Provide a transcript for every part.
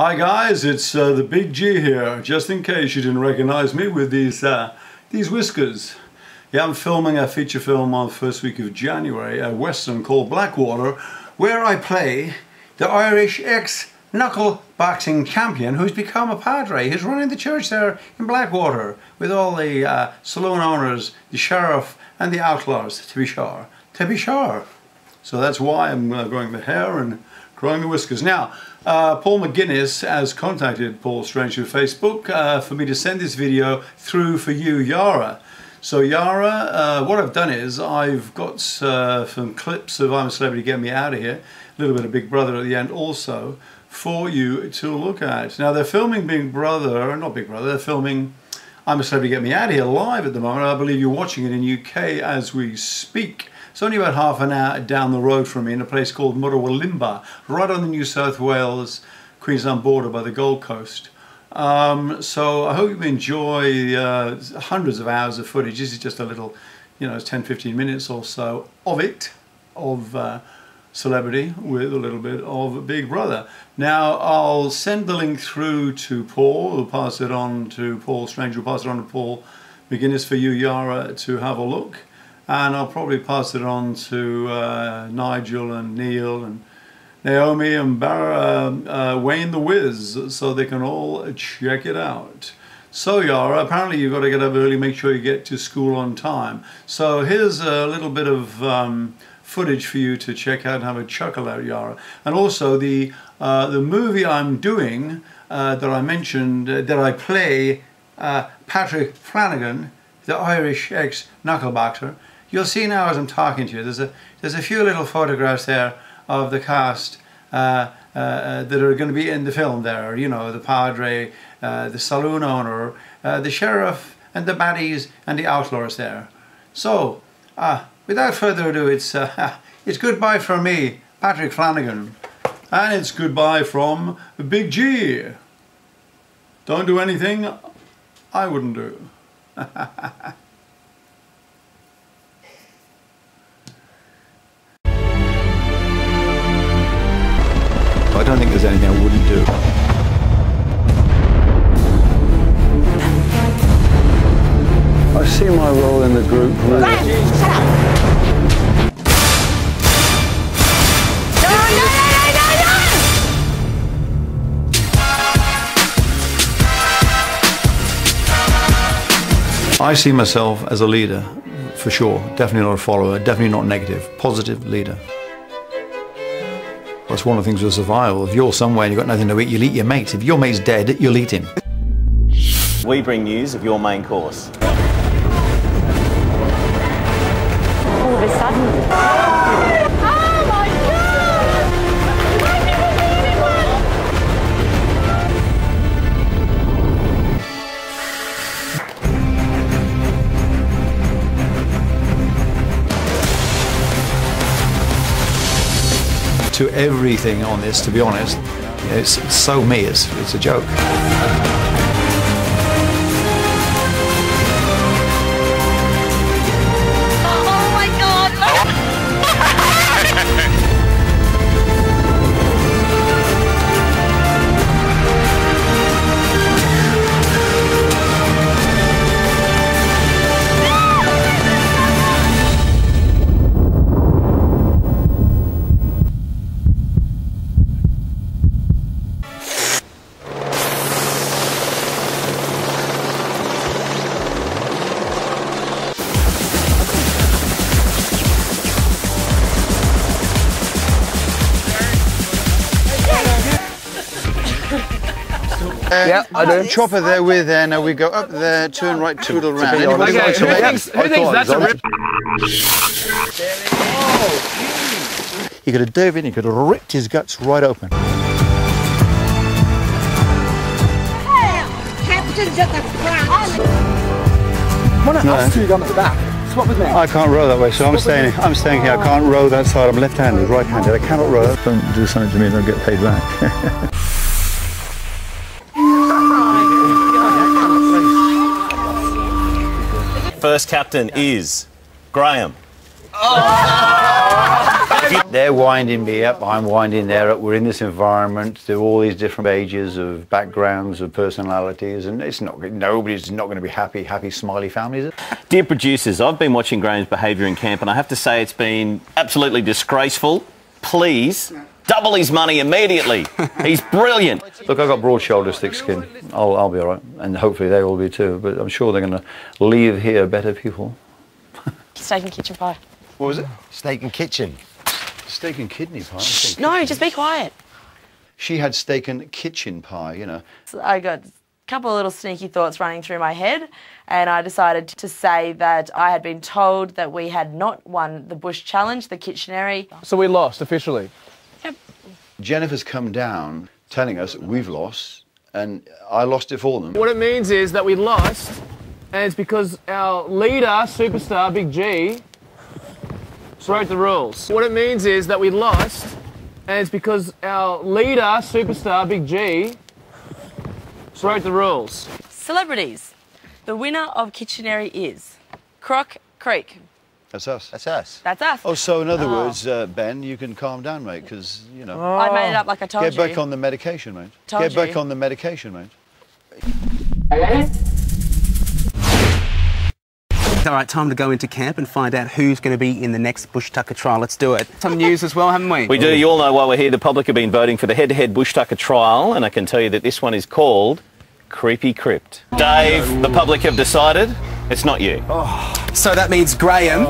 Hi guys, it's uh, the Big G here. Just in case you didn't recognize me with these uh, these whiskers. Yeah, I'm filming a feature film on the first week of January, a western called Blackwater, where I play the Irish ex knuckle boxing champion who's become a padre. He's running the church there in Blackwater with all the uh, saloon owners, the sheriff, and the outlaws, to be sure. To be sure. So that's why I'm uh, growing the hair and growing the whiskers. Now, uh, Paul McGuinness has contacted Paul Strange through Facebook uh, for me to send this video through for you, Yara. So Yara, uh, what I've done is I've got uh, some clips of I'm a Celebrity Get Me Out of Here, a little bit of Big Brother at the end also, for you to look at. Now they're filming Big Brother, not Big Brother, they're filming I'm a Celebrity Get Me Out of Here live at the moment. I believe you're watching it in UK as we speak. It's only about half an hour down the road from me in a place called Murwillumbah, right on the New South Wales Queensland border by the Gold Coast. Um, so I hope you enjoy uh, hundreds of hours of footage. This is just a little, you know, 10, 15 minutes or so of it, of uh, celebrity with a little bit of Big Brother. Now I'll send the link through to Paul, who'll pass it on to Paul Strange, who'll pass it on to Paul McGuinness for you, Yara, to have a look. And I'll probably pass it on to uh, Nigel and Neil and Naomi and Bar uh, uh, Wayne the Wiz so they can all check it out. So Yara, apparently you've got to get up early, make sure you get to school on time. So here's a little bit of um, footage for you to check out and have a chuckle at Yara. And also the, uh, the movie I'm doing uh, that I mentioned, uh, that I play uh, Patrick Flanagan, the Irish ex-knuckleboxer. You'll see now as I'm talking to you, there's a, there's a few little photographs there of the cast uh, uh, uh, that are going to be in the film there. You know, the padre, uh, the saloon owner, uh, the sheriff, and the baddies and the outlaws there. So, uh, without further ado, it's it's goodbye from me, Patrick Flanagan, and it's goodbye from Big G. Don't do anything I wouldn't do. I don't think there's anything I wouldn't do. I see my role in the group. Really. Brian, shut up! No, no, no, no, no, no! I see myself as a leader, for sure. Definitely not a follower, definitely not negative. negative, positive leader. That's one of the things with survival. If you're somewhere and you've got nothing to eat, you'll eat your mate. If your mate's dead, you'll eat him. We bring news of your main course. To everything on this, to be honest, it's, so me, it's, it's a joke. Yeah, I don't Chopper there with there. Uh, now we go up there, turn right, toodle round. be Anybody to okay, make- who thinks- who thinks that's a rip- He could have dove in, he could have ripped his guts right open. Captain's at the front! Why not us two down at the back? Swap with me. I can't row that way, so I'm staying. I'm staying here. I can't row that side. I'm left-handed, right-handed. I cannot row. Don't do something to me, and I'll get paid back. First captain is Graham. Oh. Thank They're winding me up, I'm winding them up. We're in this environment, there are all these different ages of backgrounds, of personalities, and it's not nobody's not going to be happy, happy, smiley families. Dear producers, I've been watching Graham's behaviour in camp and I have to say it's been absolutely disgraceful. Please double his money immediately. He's brilliant. Look, I've got broad shoulders, thick skin. I'll, I'll be all right, and hopefully they will be too. But I'm sure they're going to leave here better people. Steak and kitchen pie. What was it? Steak and kitchen. Steak and kidney pie. I think. No, just be quiet. She had steak and kitchen pie, you know. So I got a couple of little sneaky thoughts running through my head, and I decided to say that I had been told that we had not won the Bush Challenge, the Kitchenery. So we lost officially. Jennifer's come down telling us we've lost, and I lost it for them. What it means is that we lost, and it's because our leader, superstar Big G, wrote the rules. What it means is that we lost, and it's because our leader, superstar Big G, wrote the rules. Celebrities. The winner of Kitchenery is Croc Creek. That's us. That's us. That's us. Oh, so in other words, uh, Ben, you can calm down, mate, because, you know, I made it up like I told get you. back on the medication, mate. Told get back on the medication, mate. All right, time to go into camp and find out who's going to be in the next Bush Tucker trial. Let's do it. Some news as well, haven't we? We do. You all know why we're here. The public have been voting for the head-to-head Bush Tucker trial, and I can tell you that this one is called Creepy Crypt. Dave, the public have decided it's not you. So that means Graham,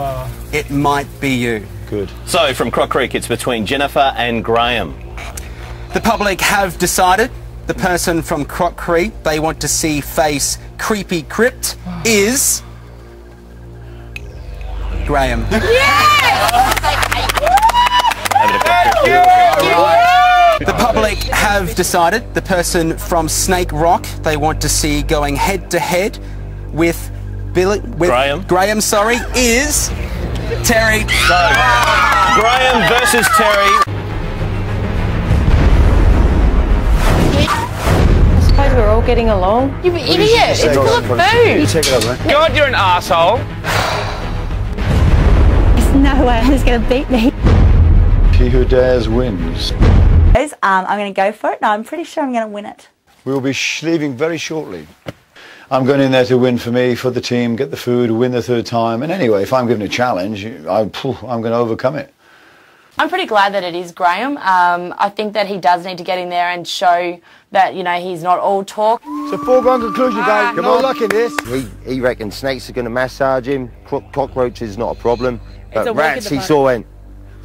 it might be you. Good. So from Croc Creek, it's between Jennifer and Graham. The public have decided the person from Croc Creek they want to see face Creepy Crypt is Graham. Over to The public have decided the person from Snake Rock they want to see going head to head with Billy with Graham. Graham, sorry, is Terry. Graham versus Terry. I suppose we're all getting along. You idiot! It's full of You food. it up, mate. God, you're an asshole. There's no way who's going to beat me. He who dares wins. Um, I'm going to go for it, and I'm pretty sure I'm going to win it. We will be sh- leaving very shortly. I'm going in there to win for me, for the team, get the food, win the third time. And anyway, if I'm given a challenge, I, I'm going to overcome it. I'm pretty glad that it is Graham. Um, I think that he does need to get in there and show that, you know, he's not all talk. So foregone conclusion, guys. no luck in this. He, he reckons snakes are going to massage him. Cro- cockroaches is not a problem. But a rats, he saw went.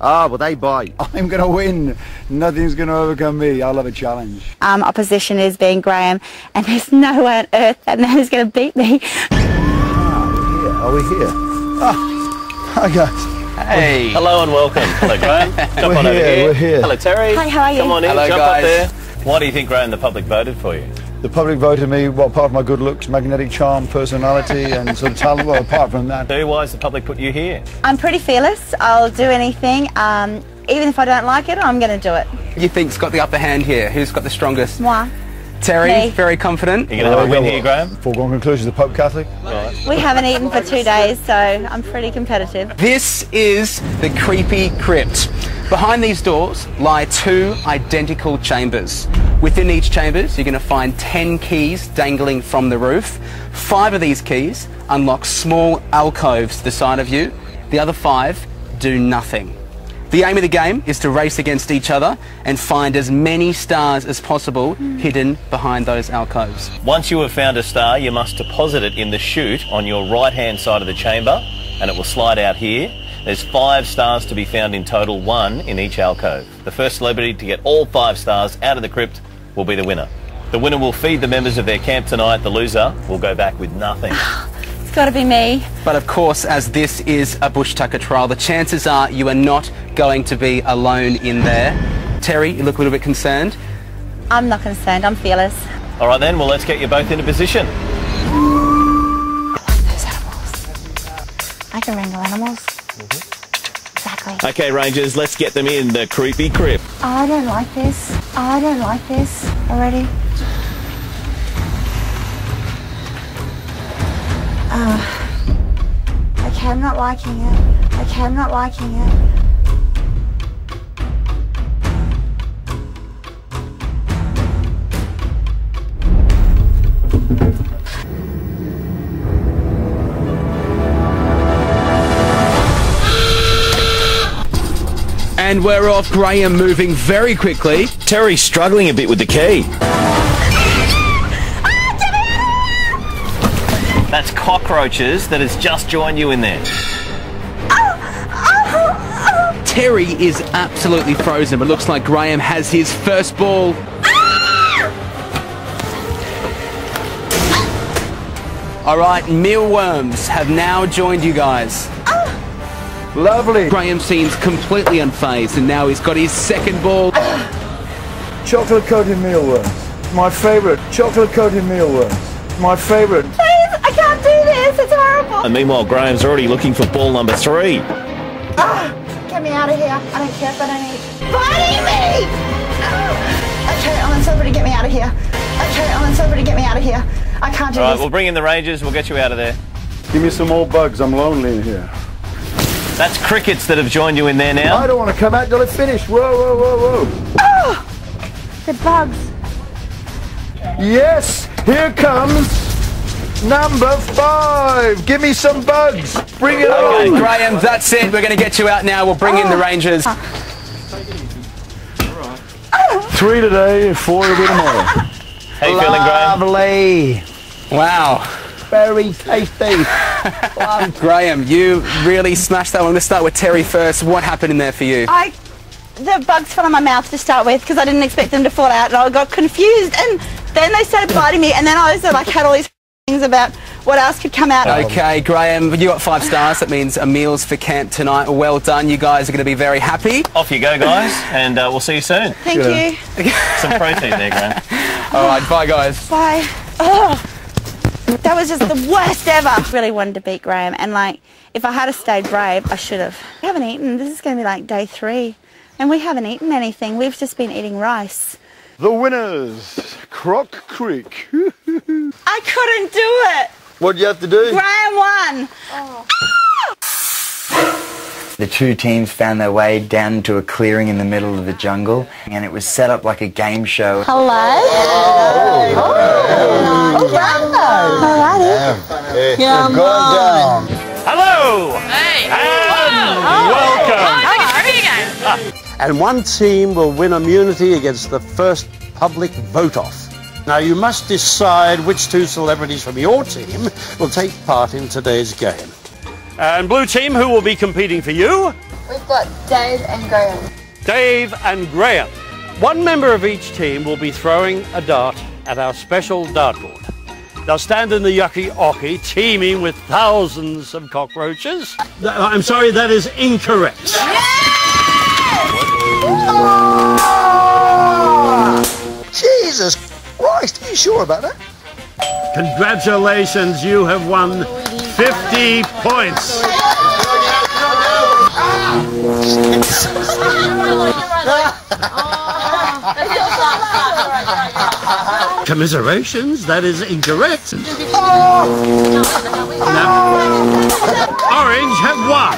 Ah, well, they bite. I'm going to win. Nothing's going to overcome me. I love a challenge. Um, opposition is being Graham, and there's no way on earth that man is going to beat me. Are we here? Ah, hi guys. Hey. Hello and welcome. Hello, Graham. Jump We're on over here, here. we're here. Hello, Terry. Hi, how are you? Come on in. Hello, jump guys. up there. Why do you think, Graham, the public voted for you? The public voted me, well, apart from my good looks, magnetic charm, personality, and sort of talent. Well, apart from that, Who? Why has the public put you here? I'm pretty fearless. I'll do anything. Um, even if I don't like it, I'm going to do it. You think's got the upper hand here? Who's got the strongest? Moi. Terry, Me. very confident. You're going to have a win here, Graham? foregone conclusion, the Pope Catholic. We haven't eaten for two days, so I'm pretty competitive. This is the Creepy Crypt. Behind these doors lie two identical chambers. Within each chambers, you're going to find 10 keys dangling from the roof. Five of these keys unlock small alcoves to the side of you. The other five do nothing. The aim of the game is to race against each other and find as many stars as possible hidden behind those alcoves. Once you have found a star, you must deposit it in the chute on your right-hand side of the chamber, and it will slide out here. There's five stars to be found in total, one in each alcove. The first celebrity to get all five stars out of the crypt will be the winner. The winner will feed the members of their camp tonight. The loser will go back with nothing. It's got to be me. But of course, as this is a Bush Tucker trial, the chances are you are not going to be alone in there. Terry, you look a little bit concerned. I'm not concerned. I'm fearless. All right then, well let's get you both into position. Those animals. I can wrangle animals. Exactly. Okay, Rangers, let's get them in the creepy crypt. I don't like this. I don't like this already. Uh, okay, I'm not liking it. Okay, I'm not liking it. And we're off. Graham moving very quickly. Terry struggling a bit with the key. That's cockroaches that has just joined you in there. Terry is absolutely frozen, but looks like Graham has his first ball. All right, mealworms have now joined you guys. Lovely. Graham seems completely unfazed, and now he's got his second ball. Chocolate coated mealworms. My favourite. Chocolate coated mealworms. My favourite. Please, I can't do this. It's horrible. And meanwhile, Graham's already looking for ball number three. Ah, get me out of here. I don't care if I don't eat. Biting me! Ah, okay, Ellen, somebody get me out of here. Okay, Ellen, somebody get me out of here. I can't do All right, this. we'll bring in the Rangers. We'll get you out of there. Give me some more bugs. I'm lonely in here. That's crickets that have joined you in there now. I don't want to come out till it's finished. Whoa, whoa, whoa, whoa. Oh, the bugs. Yes, here comes number five. Give me some bugs. Bring it Okay, on. Graham, that's it. We're going to get you out now. We'll bring in the oh. Rangers. Oh. Three today, four will be tomorrow. How you feeling, Graham? Lovely. Wow. Very tasty. Graham, you really smashed that one. Let's start with Terry first. What happened in there for you? I, the bugs fell on my mouth to start with because I didn't expect them to fall out, and I got confused. And then they started biting me, and then I also like had all these things about what else could come out. Okay, Graham, you got five stars. That means a meals for camp tonight. Well done. You guys are going to be very happy. Off you go, guys, and uh, we'll see you soon. Thank you. Some protein there, Graham. All right, bye, guys. Bye. Ugh. That was just the worst ever. I really wanted to beat Graham, and like, if I had have stayed brave, I should have. We haven't eaten. This is going to be like day three, and we haven't eaten anything. We've just been eating rice. The winners, Croc Creek. I couldn't do it. What'd you have to do? Graham won. The two teams found their way down to a clearing in the middle of the jungle, and it was set up like a game show. Hello. Alrighty. Yeah, down. Hello! Hey! welcome! Ah. and one team will win immunity against the first public vote-off. Now you must decide which two celebrities from your team will take part in today's game. And blue team, who will be competing for you? We've got Dave and Graham. Dave and Graham. One member of each team will be throwing a dart at our special dartboard. They'll stand in the yucky ocky, teeming with thousands of cockroaches. I'm sorry, that is incorrect. Jesus Christ, are you sure about that? Congratulations, you have won 50 points. Commiserations, that is incorrect. Now, Orange have won.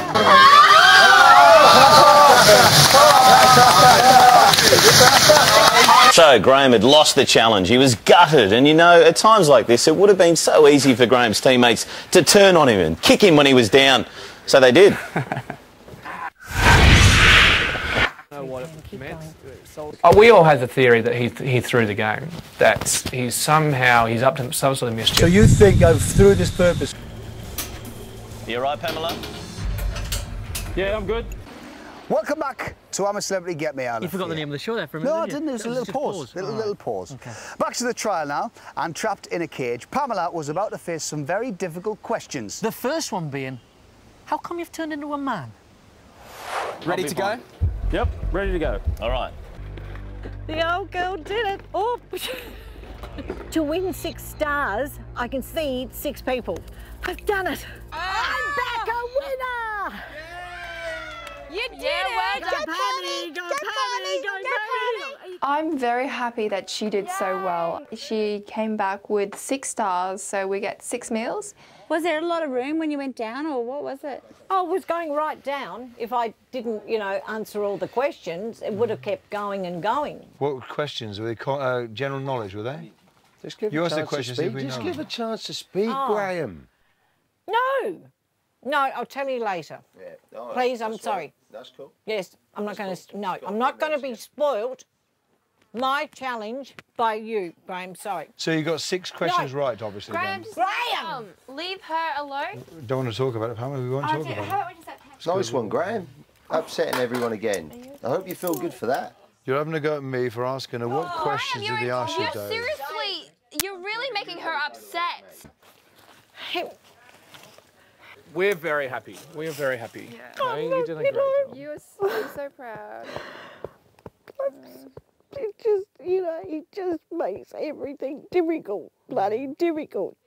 So Graham had lost the challenge. He was gutted, and you know, at times like this, it would have been so easy for Graham's teammates to turn on him and kick him when he was down. So they did. Uh, we all had the theory that he, he threw the game, that he's somehow, he's up to some sort of mischief. So you think I've through this purpose? You right, Pamela? Yeah, I'm good. Welcome back to I'm a Celebrity Get Me Out You of forgot the name of the show there for a minute. No, minute. I didn't. There was a little pause. Little, little pause. Okay. Back to the trial now. And trapped in a cage, Pamela was about to face some very difficult questions. The first one being, how come you've turned into a man? Ready to go? Yep, ready to go. All right. The old girl did it. Oh. to win six stars, I can see six people. I've done it. I'm back a winner. You did it. Go Pammy, go Pammy, go Pammy. I'm very happy that she did so well. She came back with six stars, so we get six meals. Was there a lot of room when you went down, or what was it? I was going right down. If I didn't, you know, answer all the questions, it would have kept going and going. What questions were they? co- Uh, general knowledge were they? Just give you a asked the chance to questions. speak. if we Just know give a chance to speak, Oh. Graham. No, No, I'll tell you later. Yeah. All right, Please, I'm sorry. fine. That's cool. Yes, I'm not going to. No, I'm not going to be spoilt. My challenge by you, Graham. Sorry. So you got six questions right, obviously. Graham, Then. just Graham! um, leave her alone. Don't want to talk about it, Pamela. We won't talk Okay, about how it. about we just let Nice one, Graham. Upsetting everyone again. I hope you feel good for that. You're having a go at me for asking her what questions did he ask you, Dave? seriously, you're really making her upset. We're very happy. We are very happy. No, you did a great job. You are so, so proud. It just, you know, it just makes everything difficult, bloody difficult.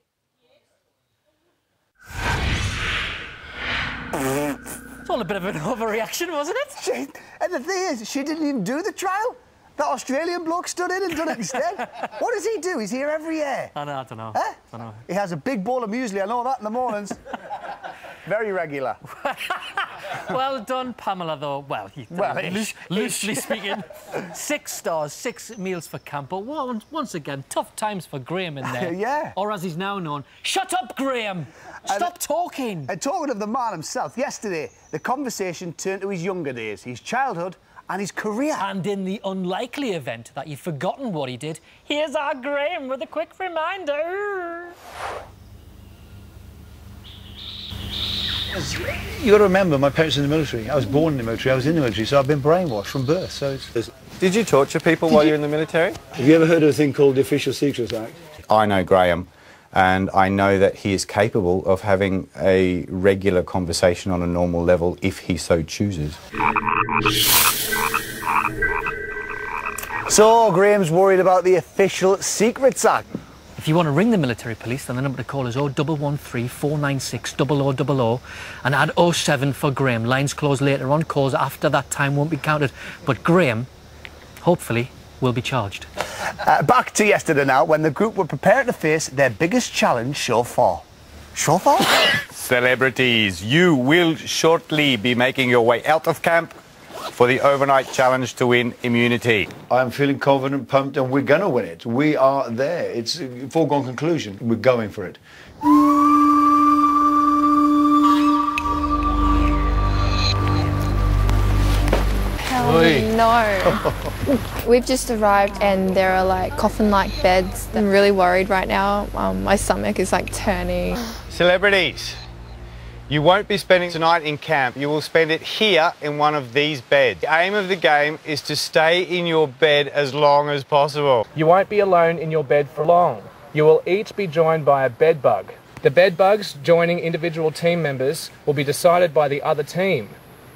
It's all a bit of an overreaction, wasn't it? She, and the thing is, she didn't even do the trial. That Australian bloke stood in and done it instead. what does he do? He's here every year. I know, I don't know. Huh? I know. He has a big bowl of muesli, I know that in the mornings. Very regular. well done, Pamela, though. Well, you, Well, loose- loosely speaking, six stars, six meals for Campo. Well, once, once again, tough times for Graham in there. Yeah. Or as he's now known, shut up, Graham! Stop talking! And talking of the man himself, yesterday the conversation turned to his younger days, his childhood and his career. And in the unlikely event that you've forgotten what he did, here's our Graham with a quick reminder. You got to remember, my parents are in the military. I was born in the military. I was in the military, so I've been brainwashed from birth. So it's... Did you torture people while you were in the military? Have you ever heard of a thing called the Official Secrets Act? I know Graham, and I know that he is capable of having a regular conversation on a normal level if he so chooses. So Graham's worried about the Official Secrets Act. If you want to ring the military police, then the number to call is 0113 496 0000 and add 07 for Graham. Lines close later on, calls after that time won't be counted. But Graham, hopefully, will be charged. Uh, back to yesterday now, when the group were prepared to face their biggest challenge so far. So far? Celebrities, you will shortly be making your way out of camp for the overnight challenge to win immunity. I'm feeling confident, pumped, and we're going to win it. We are there. It's a foregone conclusion. We're going for it. No. We've just arrived and there are like coffin-like beds. I'm really worried right now. Um, my stomach is like turning. Celebrities, you won't be spending tonight in camp. You will spend it here in one of these beds. The aim of the game is to stay in your bed as long as possible. You won't be alone in your bed for long. You will each be joined by a bed bug. The bed bugs joining individual team members will be decided by the other team.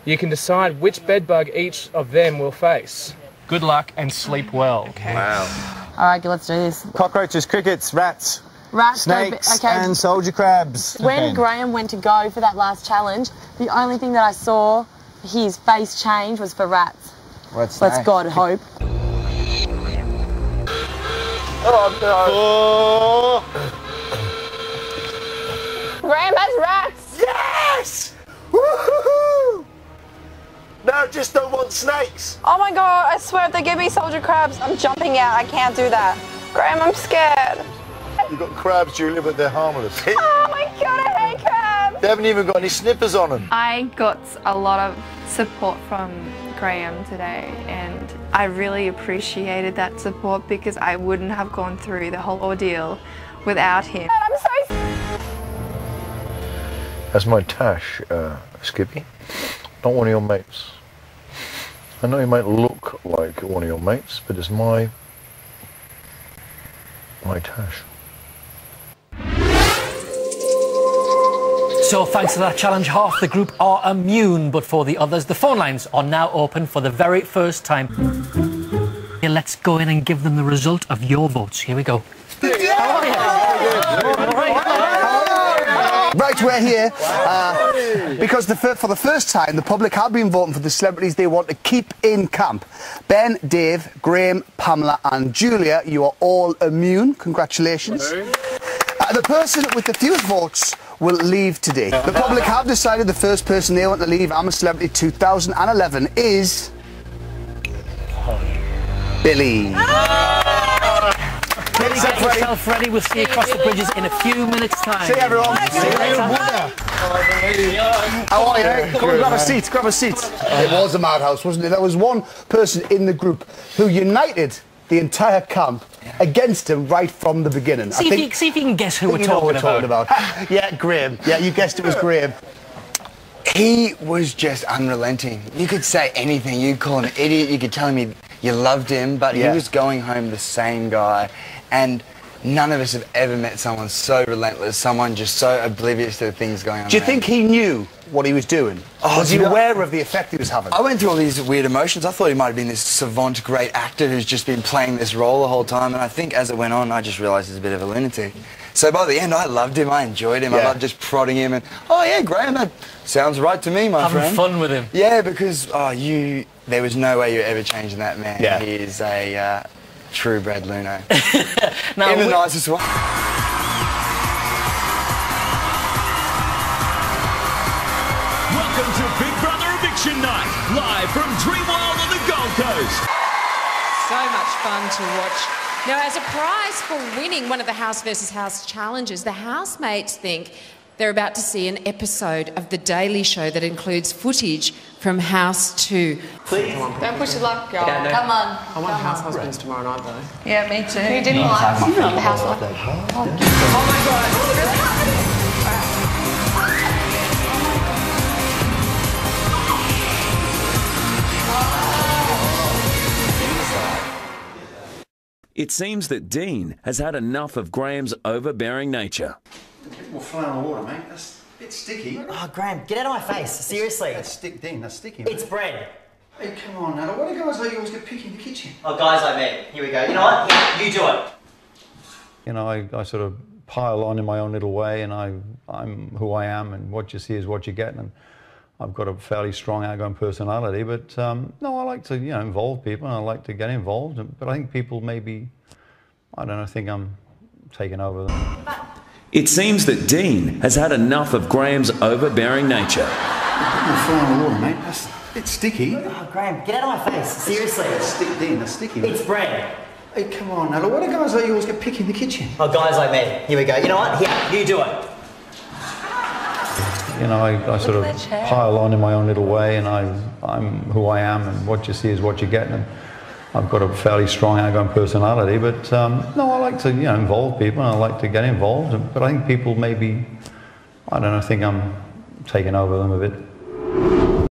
You can decide which bed bug each of them will face. Good luck and sleep well. Wow. All right, let's do this. Cockroaches, crickets, rats, Rats, snakes, okay. and soldier crabs. When Graham went to go for that last challenge, the only thing that I saw his face change was for rats. What's Let's that? God hope. Oh Graham has rats! Yes! Woohoo! No, just don't want snakes. Oh my god, I swear if they give me soldier crabs, I'm jumping out. I can't do that. Graham, I'm scared. You've got crabs, Julia, but they're harmless. Oh my god, I hate crabs! They haven't even got any snippers on them. I got a lot of support from Graham today and I really appreciated that support because I wouldn't have gone through the whole ordeal without him. I'm so That's my Tash, uh, Skippy. Not one of your mates. I know you might look like one of your mates, but it's my my Tash. So, thanks to that challenge, half the group are immune, but for the others, the phone lines are now open for the very first time. Yeah, let's go in and give them the result of your votes. Here we go. Right, we're here uh, because the fir- for the first time the public have been voting for the celebrities they want to keep in camp. Ben, Dave, Graham, Pamela, and Julia, you are all immune. Congratulations. Uh, the person with the fewest votes will leave today. The public have decided the first person they want to leave I'm a Celebrity 2011 is Billy. Billy, Get yourself ready. We'll see you across the bridges in a few minutes' time. See you, everyone. See you later. How are you? Come on, grab a seat, grab a seat. It was a madhouse, wasn't it? There was one person in the group who united the entire camp against him right from the beginning. See, if you, see if you can guess who we're you know talking, what we're talking about. yeah, Graham. Yeah, you guessed it was Graham. He was just unrelenting. You could say anything. You could call him an idiot. You could tell him you loved him, but Yeah. he was going home the same guy. And none of us have ever met someone so relentless, someone just so oblivious to the things going on. Do you around. think he knew what he was doing? Oh, was he do you know- aware of the effect he was having? I went through all these weird emotions. I thought he might have been this savant, great actor who's just been playing this role the whole time. And I think as it went on, I just realised he's a bit of a lunatic. So by the end, I loved him. I enjoyed him. I loved just prodding him. And oh yeah, Graham, that sounds right to me, my Having friend. Having fun with him. Yeah, because oh, you, there was no way you're ever changing that man. Yeah. He is a uh, true bred luno. Now, In the we- nicest way. Welcome to Big Brother Eviction Night, live from Dreamworld on the Gold Coast. So much fun to watch. Now, as a prize for winning one of the House versus House challenges, the housemates think they're about to see an episode of The Daily Show that includes footage from House 2. Please. Don't push your luck, girl. Yeah, no. Come on. I want Come house on. husbands tomorrow night, though. Yeah, me too. Who didn't didn't like- like the house oh, It seems that Dean has had enough of Graham's overbearing nature. A bit more flour and water, mate. That's a bit sticky. Oh, Graham, get out of my face. Seriously. That's stick, Dean. That's sticky. It's bread. Hey, come on, now. What do guys like you always get picky in the kitchen? Oh, guys like me. Here we go. You know what? Here, you do it. You know, I, I sort of pile on in my own little way, and I, I'm who I am, and what you see is what you get. And I've got a fairly strong outgoing personality, but um, no, I like to, you know, involve people, and I like to get involved. But I think people maybe, I don't know, think I'm taking over them. It seems that Dean has had enough of Graham's overbearing nature. A bit more flour and water, mate. That's a bit sticky. Oh, Graham, get out of my face. Seriously. It's stick, Dean. That's sticky. mate. It's bread. Hey, come on, now. Why do guys like you always get picky in the kitchen? Oh, guys like me. Here we go. You know what? Here, you do it. You know, I, I sort of pile on in my own little way, and I, I'm who I am, and what you see is what you get. And I've got a fairly strong outgoing personality, but um, no, I like to, you know, involve people, and I like to get involved. But I think people maybe, I don't know, think I'm taking over them a bit.